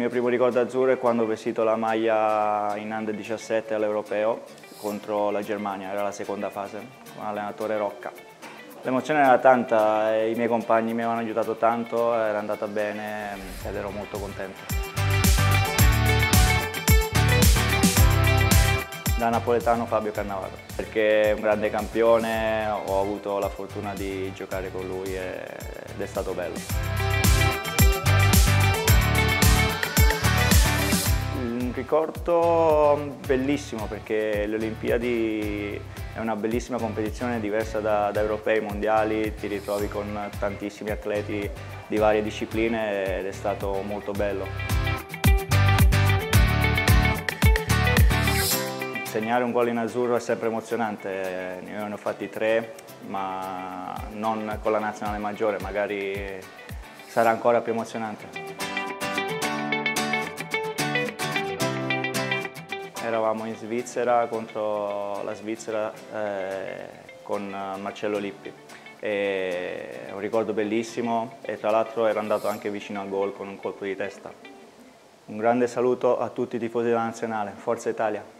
Il mio primo ricordo azzurro è quando ho vestito la maglia in Under 17 all'Europeo contro la Germania, era la seconda fase, con l'allenatore Rocca. L'emozione era tanta, i miei compagni mi avevano aiutato tanto, era andata bene ed ero molto contento. Da napoletano Fabio Cannavaro, perché è un grande campione, ho avuto la fortuna di giocare con lui ed è stato bello. Ricordo bellissimo perché le Olimpiadi è una bellissima competizione diversa da, da, europei, mondiali, ti ritrovi con tantissimi atleti di varie discipline ed è stato molto bello. Segnare un gol in azzurro è sempre emozionante, ne ho fatti tre, ma non con la nazionale maggiore, magari sarà ancora più emozionante. Eravamo in Svizzera contro la Svizzera eh, con Marcello Lippi. È un ricordo bellissimo e tra l'altro ero andato anche vicino al gol con un colpo di testa. Un grande saluto a tutti i tifosi della Nazionale, Forza Italia!